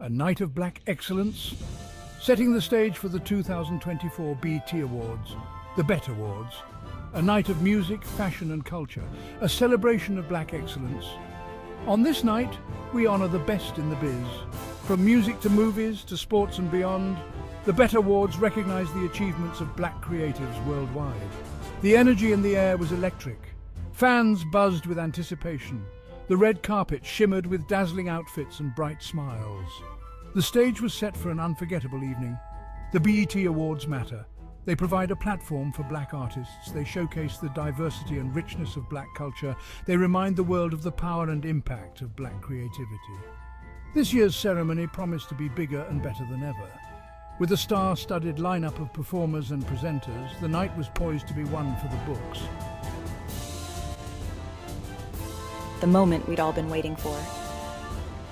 a night of black excellence, setting the stage for the 2024 BET Awards, the BET Awards, a night of music, fashion and culture, a celebration of black excellence. On this night, we honour the best in the biz. From music to movies to sports and beyond, the BET Awards recognise the achievements of black creatives worldwide. The energy in the air was electric. Fans buzzed with anticipation. The red carpet shimmered with dazzling outfits and bright smiles. The stage was set for an unforgettable evening. The BET Awards matter. They provide a platform for black artists. They showcase the diversity and richness of black culture. They remind the world of the power and impact of black creativity. This year's ceremony promised to be bigger and better than ever. With a star-studded lineup of performers and presenters, the night was poised to be one for the books. The moment we'd all been waiting for.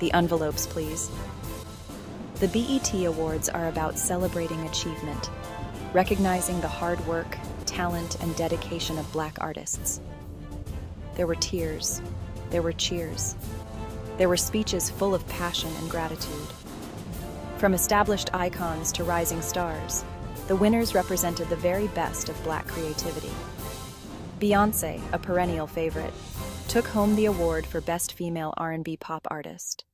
The envelopes, please. The BET Awards are about celebrating achievement, recognizing the hard work, talent, and dedication of black artists. There were tears, there were cheers, there were speeches full of passion and gratitude. From established icons to rising stars, the winners represented the very best of black creativity. Beyonce, a perennial favorite, took home the award for Best Female R&B Pop Artist.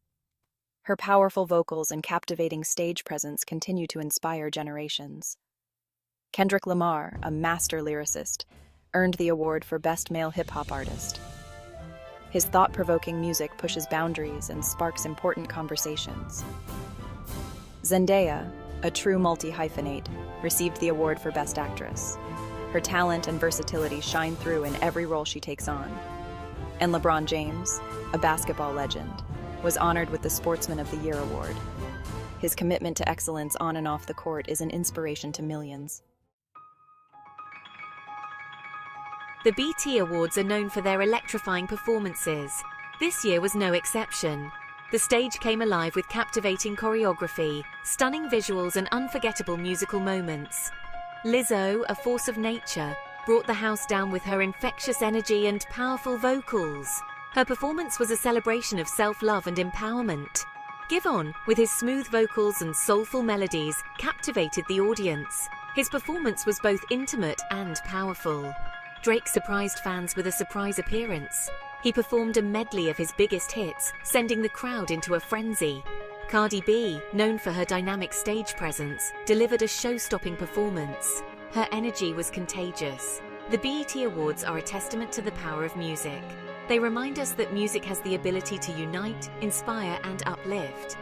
Her powerful vocals and captivating stage presence continue to inspire generations. Kendrick Lamar, a master lyricist, earned the award for Best Male Hip Hop Artist. His thought provoking music pushes boundaries and sparks important conversations. Zendaya, a true multi hyphenate, received the award for Best Actress. Her talent and versatility shine through in every role she takes on. And LeBron James, a basketball legend, was honored with the Sportsman of the Year award. His commitment to excellence on and off the court is an inspiration to millions. The BET Awards are known for their electrifying performances. This year was no exception. The stage came alive with captivating choreography, stunning visuals, and unforgettable musical moments. Lizzo, a force of nature, brought the house down with her infectious energy and powerful vocals. Her performance was a celebration of self love and empowerment. Giveon, with his smooth vocals and soulful melodies, captivated the audience. His performance was both intimate and powerful. Drake surprised fans with a surprise appearance. He performed a medley of his biggest hits, sending the crowd into a frenzy. Cardi B, known for her dynamic stage presence, delivered a show stopping performance. Her energy was contagious. The BET Awards are a testament to the power of music. They remind us that music has the ability to unite, inspire, and uplift.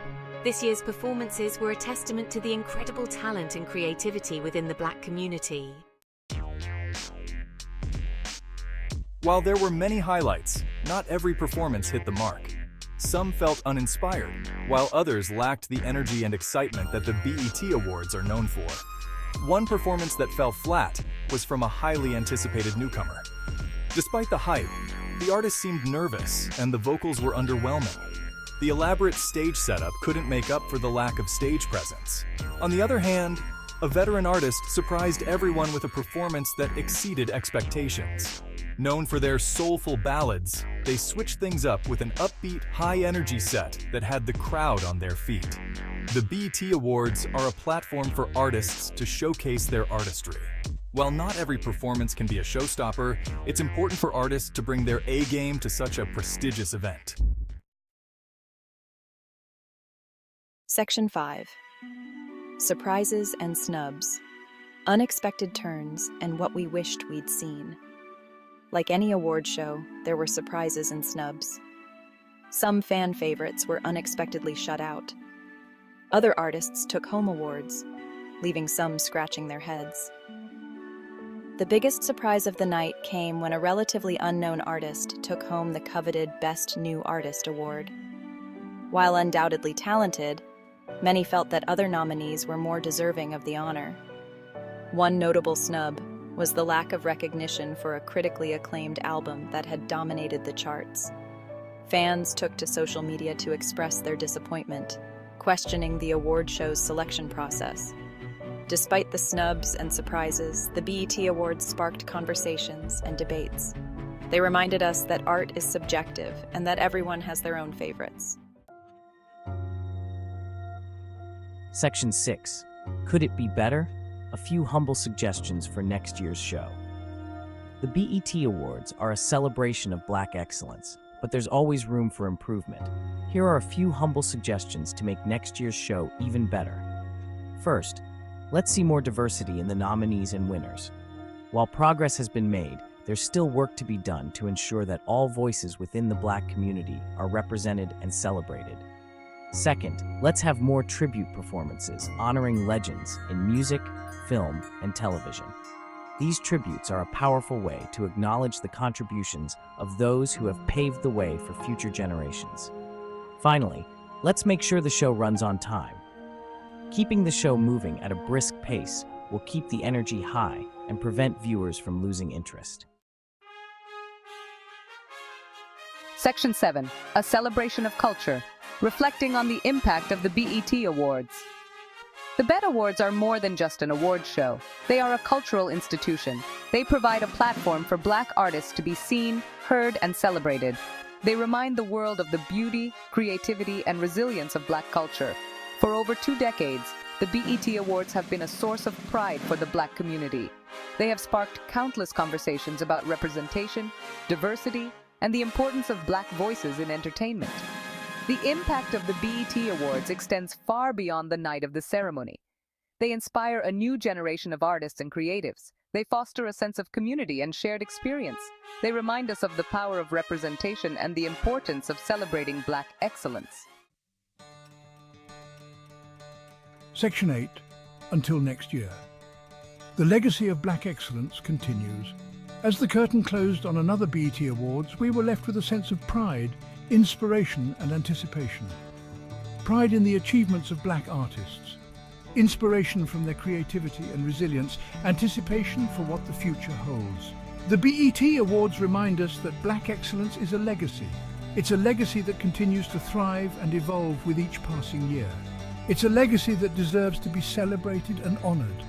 This year's performances were a testament to the incredible talent and creativity within the black community. While there were many highlights, not every performance hit the mark. Some felt uninspired, while others lacked the energy and excitement that the BET Awards are known for. One performance that fell flat was from a highly anticipated newcomer. Despite the hype, the artist seemed nervous and the vocals were underwhelming. The elaborate stage setup couldn't make up for the lack of stage presence. On the other hand, a veteran artist surprised everyone with a performance that exceeded expectations. Known for their soulful ballads, they switched things up with an upbeat, high-energy set that had the crowd on their feet. The BET Awards are a platform for artists to showcase their artistry. While not every performance can be a showstopper, it's important for artists to bring their A-game to such a prestigious event. Section 5 Surprises and Snubs Unexpected Turns and What We Wished We'd Seen. Like any award show, there were surprises and snubs. Some fan favorites were unexpectedly shut out. Other artists took home awards, leaving some scratching their heads. The biggest surprise of the night came when a relatively unknown artist took home the coveted Best New Artist award. While undoubtedly talented, many felt that other nominees were more deserving of the honor. One notable snub was the lack of recognition for a critically acclaimed album that had dominated the charts. Fans took to social media to express their disappointment, questioning the award show's selection process. Despite the snubs and surprises, the BET Awards sparked conversations and debates. They reminded us that art is subjective and that everyone has their own favorites. Section 6 Could it be better? A few humble suggestions for next year's show. The BET Awards are a celebration of black excellence, but there's always room for improvement. Here are a few humble suggestions to make next year's show even better. First, let's see more diversity in the nominees and winners. While progress has been made, there's still work to be done to ensure that all voices within the black community are represented and celebrated. Second, let's have more tribute performances honoring legends in music, film, and television. These tributes are a powerful way to acknowledge the contributions of those who have paved the way for future generations. Finally, let's make sure the show runs on time. Keeping the show moving at a brisk pace will keep the energy high and prevent viewers from losing interest. Section 7 A Celebration of Culture, reflecting on the impact of the BET Awards. The BET Awards are more than just an award show. They are a cultural institution. They provide a platform for black artists to be seen, heard, and celebrated. They remind the world of the beauty, creativity, and resilience of black culture. For over two decades, the BET Awards have been a source of pride for the black community. They have sparked countless conversations about representation, diversity, and the importance of black voices in entertainment. The impact of the BET Awards extends far beyond the night of the ceremony. They inspire a new generation of artists and creatives. They foster a sense of community and shared experience. They remind us of the power of representation and the importance of celebrating black excellence. Section 8. Until next year. The legacy of black excellence continues. As the curtain closed on another BET Awards, we were left with a sense of pride, inspiration and anticipation. Pride in the achievements of black artists, inspiration from their creativity and resilience, anticipation for what the future holds. The BET Awards remind us that black excellence is a legacy. It's a legacy that continues to thrive and evolve with each passing year. It's a legacy that deserves to be celebrated and honoured.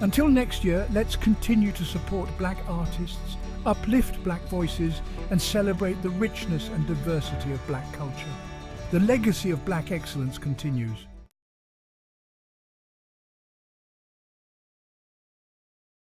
Until next year, let's continue to support black artists, uplift black voices and celebrate the richness and diversity of black culture. The legacy of black excellence continues.